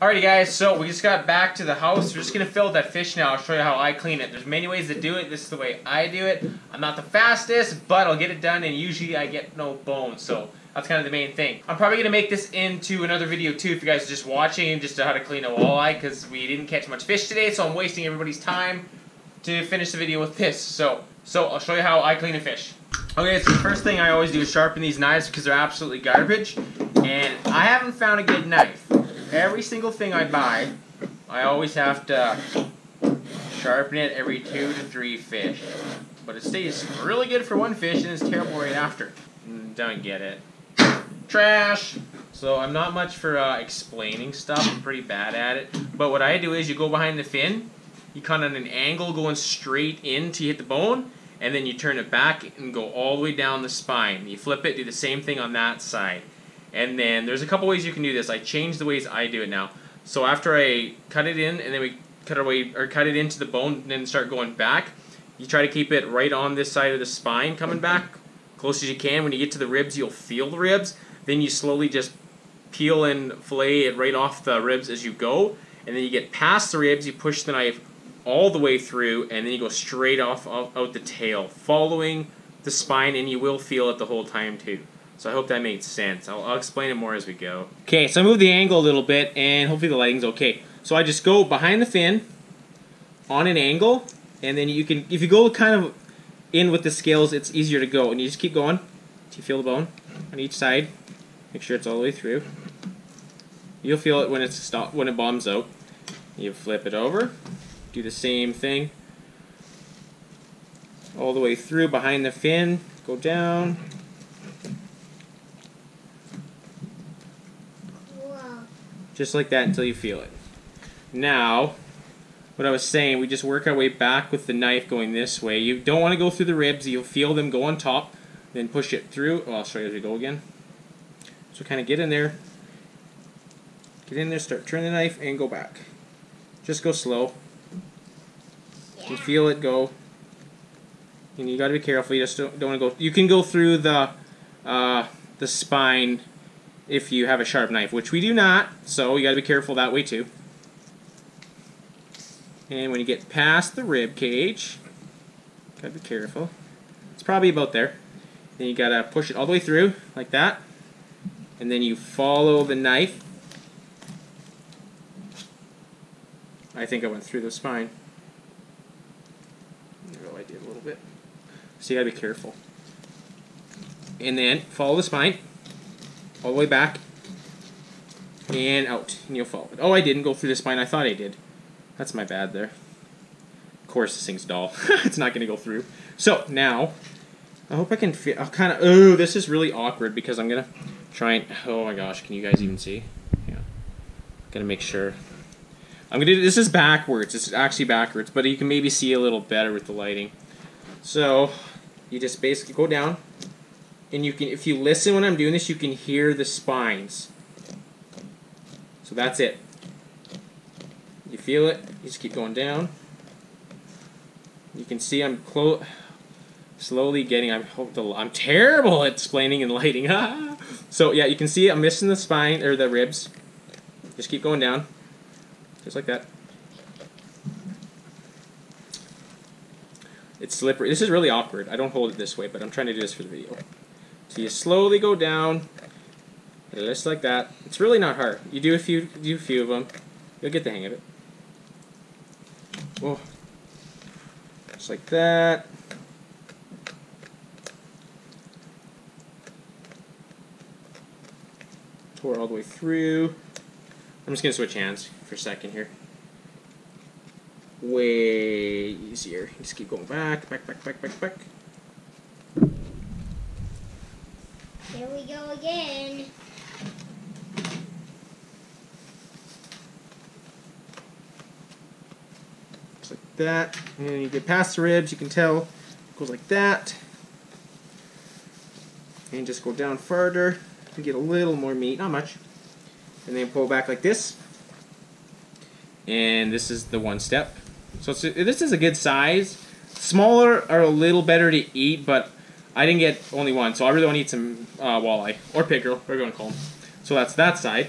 Alrighty guys, so we just got back to the house. We're just going to fill that fish now. I'll show you how I clean it. There's many ways to do it. This is the way I do it. I'm not the fastest, but I'll get it done and usually I get no bones. So that's kind of the main thing. I'm probably going to make this into another video too if you guys are just watching just how to clean a walleye because we didn't catch much fish today so I'm wasting everybody's time to finish the video with this. So, so I'll show you how I clean a fish. Okay, so the first thing I always do is sharpen these knives because they're absolutely garbage and I haven't found a good knife every single thing I buy, I always have to sharpen it every two to three fish. But it stays really good for one fish and it's terrible right after. Mm, don't get it. Trash! So I'm not much for uh, explaining stuff. I'm pretty bad at it. But what I do is you go behind the fin, you cut on an angle going straight in to hit the bone, and then you turn it back and go all the way down the spine. You flip it, do the same thing on that side. And then there's a couple ways you can do this. I changed the ways I do it now. So after I cut it in and then we cut away or cut it into the bone and then start going back, you try to keep it right on this side of the spine coming back close as you can. When you get to the ribs, you'll feel the ribs. Then you slowly just peel and fillet it right off the ribs as you go. And then you get past the ribs, you push the knife all the way through, and then you go straight off out the tail, following the spine, and you will feel it the whole time too. So I hope that made sense. I'll, I'll explain it more as we go. Okay, so I move the angle a little bit, and hopefully the lighting's okay. So I just go behind the fin, on an angle, and then you can, if you go kind of in with the scales, it's easier to go. And you just keep going until you feel the bone on each side. Make sure it's all the way through. You'll feel it when it's stop when it bombs out. You flip it over, do the same thing all the way through behind the fin, go down, Just like that until you feel it. Now, what I was saying, we just work our way back with the knife going this way. You don't want to go through the ribs. You'll feel them go on top. Then push it through. Oh, I'll show you as we go again. So kind of get in there. Get in there, start turn the knife, and go back. Just go slow. Yeah. You feel it go. And you got to be careful. You just don't, don't want to go. You can go through the uh, the spine if you have a sharp knife, which we do not, so you got to be careful that way too. And when you get past the rib cage, got to be careful. It's probably about there. Then you got to push it all the way through, like that. And then you follow the knife. I think I went through the spine. Oh, I did a little bit. So you got to be careful. And then follow the spine all the way back and out, and you'll fall. Oh, I didn't go through the spine. I thought I did. That's my bad there. Of course, this thing's dull. it's not going to go through. So, now, I hope I can feel, I'll kind of... Oh, this is really awkward because I'm going to try and... Oh my gosh, can you guys even see? Yeah. Got to make sure. I'm going to. This is backwards. It's actually backwards, but you can maybe see a little better with the lighting. So, you just basically go down and you can, if you listen when I'm doing this, you can hear the spines. So that's it. You feel it, you just keep going down. You can see I'm close, slowly getting, I'm, I'm terrible at explaining and lighting. so yeah, you can see I'm missing the spine, or the ribs. Just keep going down, just like that. It's slippery. This is really awkward. I don't hold it this way, but I'm trying to do this for the video. So you slowly go down, just like that. It's really not hard. You do a few, do a few of them, you'll get the hang of it. Oh, just like that. Tore all the way through. I'm just gonna switch hands for a second here. Way easier. Just keep going back, back, back, back, back, back. Here we go again. Just like that. And you get past the ribs, you can tell it goes like that. And just go down further to get a little more meat, not much. And then pull back like this. And this is the one step. So this is a good size. Smaller are a little better to eat, but I didn't get only one, so I really want to eat some uh, walleye or pickerel, whatever you want to call them. So that's that side.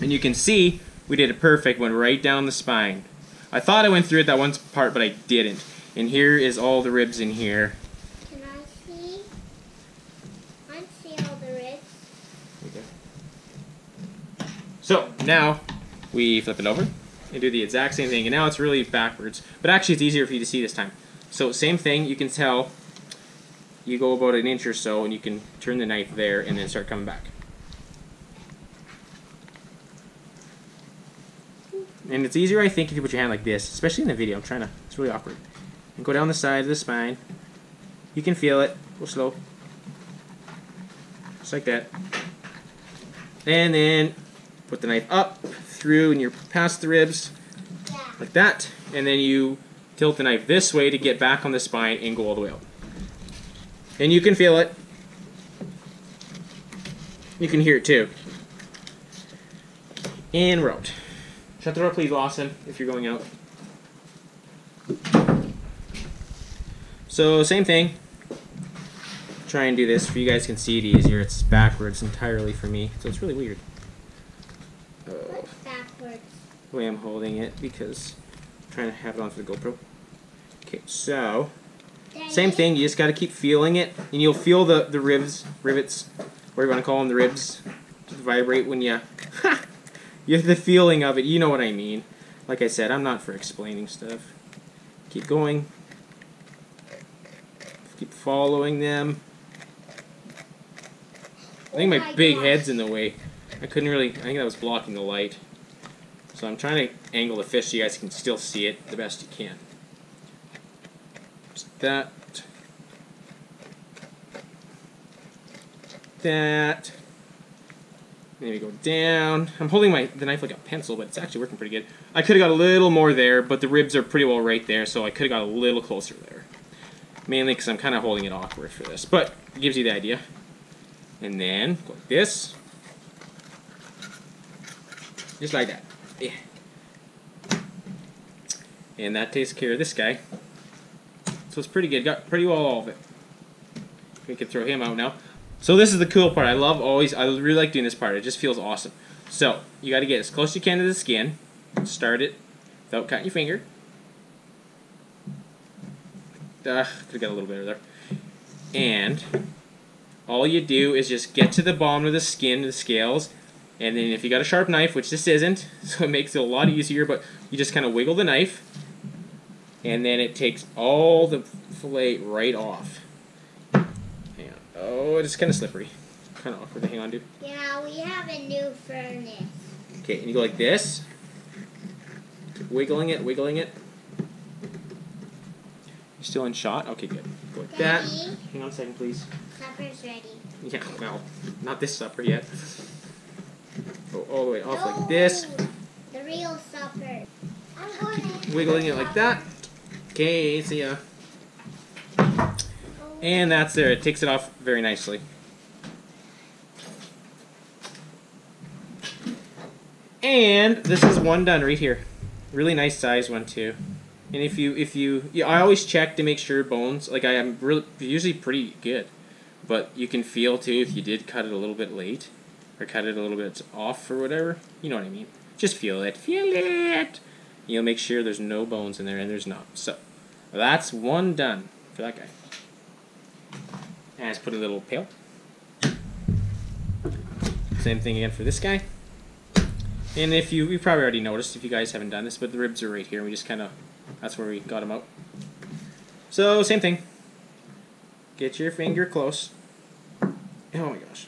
And you can see we did a perfect, went right down the spine. I thought I went through it that one part, but I didn't. And here is all the ribs in here. Can I see? I see all the ribs. So now we flip it over and do the exact same thing. And now it's really backwards, but actually it's easier for you to see this time. So same thing, you can tell you go about an inch or so and you can turn the knife there and then start coming back. And it's easier, I think, if you put your hand like this, especially in the video. I'm trying to, it's really awkward. And go down the side of the spine. You can feel it. Go slow. Just like that. And then put the knife up, through, and you're past the ribs, like that. And then you tilt the knife this way to get back on the spine and go all the way out. And you can feel it. You can hear it too. And out. Shut the door, please, Lawson, if you're going out. So, same thing. Try and do this for you guys can see it easier. It's backwards entirely for me, so it's really weird. What's backwards? the way I'm holding it because I'm trying to have it on for the GoPro. Okay, so? Same thing. You just got to keep feeling it, and you'll feel the the ribs, rivets, whatever you want to call them, the ribs, just vibrate when you. you have the feeling of it. You know what I mean. Like I said, I'm not for explaining stuff. Keep going. Keep following them. I think Oh my my big gosh. head's in the way. I couldn't really. I think that was blocking the light. So I'm trying to angle the fish so you guys can still see it the best you can. That. That. We go down. I'm holding my the knife like a pencil, but it's actually working pretty good. I could have got a little more there, but the ribs are pretty well right there, so I could have got a little closer there. Mainly because I'm kind of holding it awkward for this, but it gives you the idea. And then go like this. Just like that. Yeah. And that takes care of this guy. So it's pretty good. Got pretty well all of it. We can throw him out now. So this is the cool part. I love always, I really like doing this part. It just feels awesome. So you got to get as close as you can to the skin. Start it without cutting your finger. Uh, could have got a little bit there. And all you do is just get to the bottom of the skin, the scales, and then if you got a sharp knife, which this isn't, so it makes it a lot easier, but you just kind of wiggle the knife, and then it takes all the fillet right off. Hang on. Oh, it's kind of slippery. Kind of awkward to hang on to. Yeah, we have a new furnace. Okay, and you go like this. Keep wiggling it, wiggling it. You still in shot? Okay, good. Go like that. Daddy, Hang on a second, please. supper's ready. Yeah, well, not this supper yet. Go all the way off like this. The real supper. I'm going to Wiggling it like that. Okay, see ya. And that's there. It takes it off very nicely. And this is one done right here. Really nice size one too. And if you if you yeah, I always check to make sure bones like I am really usually pretty good, but you can feel too if you did cut it a little bit late, or cut it a little bit off or whatever. You know what I mean. Just feel it. Feel it. You'll make sure there's no bones in there, and there's not. So that's one done for that guy. And let's put a little pail. Same thing again for this guy. And if you, you probably already noticed if you guys haven't done this, but the ribs are right here. We just kind of, that's where we got them out. So same thing. Get your finger close. Oh my gosh.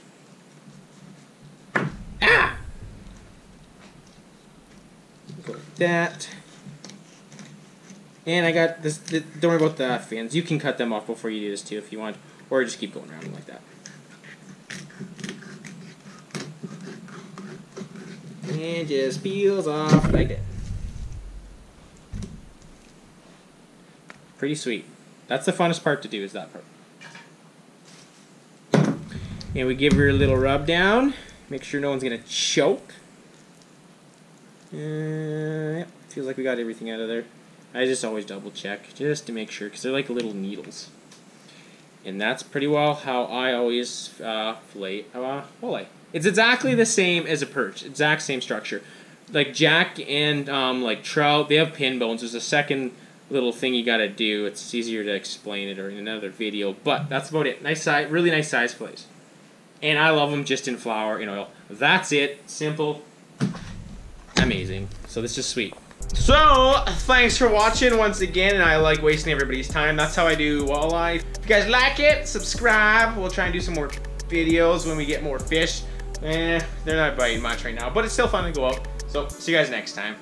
Ah! Go like that. And I got this. The, don't worry about the fans. You can cut them off before you do this too if you want, or just keep going around like that. And just peels off like that. Pretty sweet. That's the funnest part to do is that part. And we give her a little rub down. Make sure no one's gonna choke. Uh, yeah, feels like we got everything out of there. I just always double check just to make sure because they're like little needles. And that's pretty well how I always uh, fillet uh, walleye. It's exactly the same as a perch. Exact same structure. Like jack and um, like trout, they have pin bones. There's a second little thing you gotta do. It's easier to explain it or in another video. But that's about it. Nice size, really nice size fillets. And I love them just in flour and oil. That's it. Simple. Amazing. So this is sweet. So, thanks for watching once again, and I like wasting everybody's time. That's how I do walleye. If you guys like it, subscribe. We'll try and do some more videos when we get more fish. Eh, they're not biting much right now, but it's still fun to go out. So, see you guys next time.